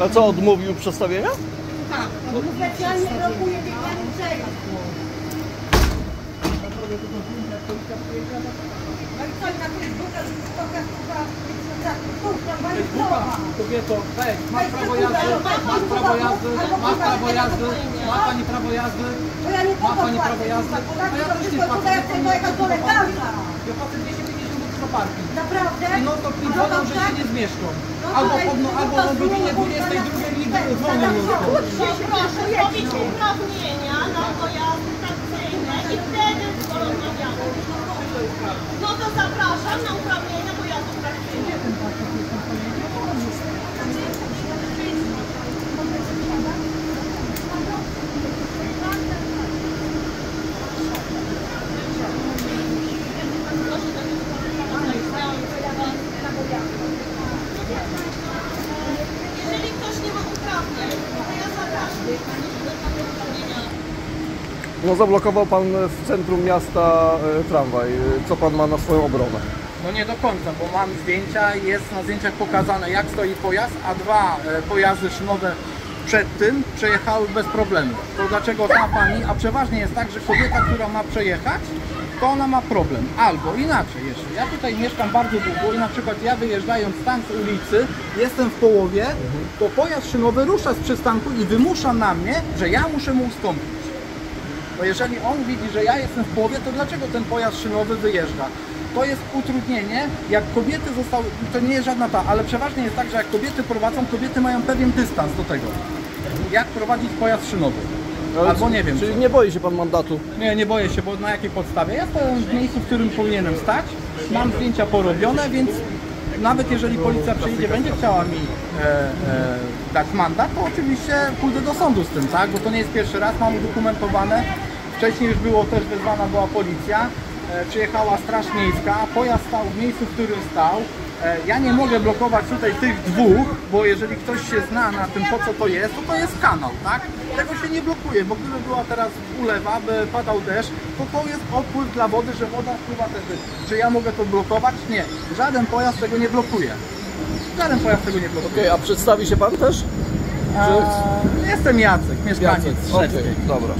A co, odmówił przedstawienia? Tak. Specjalnie blokuje biegany przejazd. No i co, na Facebooka, TikToka, kurwa, kurwa, Facebooka, kobieto, weź, masz prawo jazdy, masz prawo jazdy, masz prawo jazdy, ma pani prawo jazdy, Bo ja nie ma pani prawo jazdy, kurwa, no ja też to nie płacę, dojechać do parking. Naprawdę? No to to że się nie zmieszczą. No Albo tutaj po, no, tylko albo o godzinie kurwa, 22 na- nigdy ten, dzwonią No proszę zrobić uprawnienia na pojazdy trakcyjne i wtedy porozmawiamy. No to zapraszam na uprawnienia pojazdów trakcyjnych. Jeżeli ktoś nie ma uprawnień, to ja zapraszam. uprawnienia. No zablokował pan w centrum miasta e, tramwaj. Co pan ma na swoją obronę? No nie do końca, bo mam zdjęcia i jest na zdjęciach pokazane jak stoi pojazd, a dwa e, pojazdy szynowe przed tym przejechały bez problemu. To dlaczego ta pani, a przeważnie jest tak, że kobieta, która ma przejechać, to ona ma problem. Albo inaczej jeszcze. Ja tutaj mieszkam bardzo długo i na przykład ja wyjeżdżając tam z ulicy, jestem w połowie, to pojazd szynowy rusza z przystanku i wymusza na mnie, że ja muszę mu ustąpić. Bo jeżeli on widzi, że ja jestem w połowie, to dlaczego ten pojazd szynowy wyjeżdża? To jest utrudnienie, jak kobiety zostały, to nie jest żadna ta, ale przeważnie jest tak, że jak kobiety prowadzą, kobiety mają pewien dystans do tego. Jak prowadzić pojazd szynowy. Ale Albo nie wiem. Czyli nie boi się pan mandatu? Nie, nie boję się, bo na jakiej podstawie? Ja stoję w miejscu, w którym powinienem stać, mam zdjęcia porobione, więc nawet jeżeli policja przyjdzie, będzie chciała mi e, e, dać mandat, to oczywiście pójdę do sądu z tym, tak? Bo to nie jest pierwszy raz, mam udokumentowane. Wcześniej już było też wezwana była policja, e, przyjechała straż miejska, pojazd stał w miejscu, w którym stał. E, ja nie mogę blokować tutaj tych dwóch, bo jeżeli ktoś się zna na tym, po co to jest, to to jest kanał, tak? Tego się nie blokuje, bo gdyby była teraz ulewa, by padał deszcz, to to jest odpływ dla wody, że woda wpływa też. Czy ja mogę to blokować? Nie. Żaden pojazd tego nie blokuje. Żaden pojazd tego nie blokuje. Okej, a przedstawi się pan też? Eee, jestem Jacek, mieszkaniec Jacek, okej, dobra.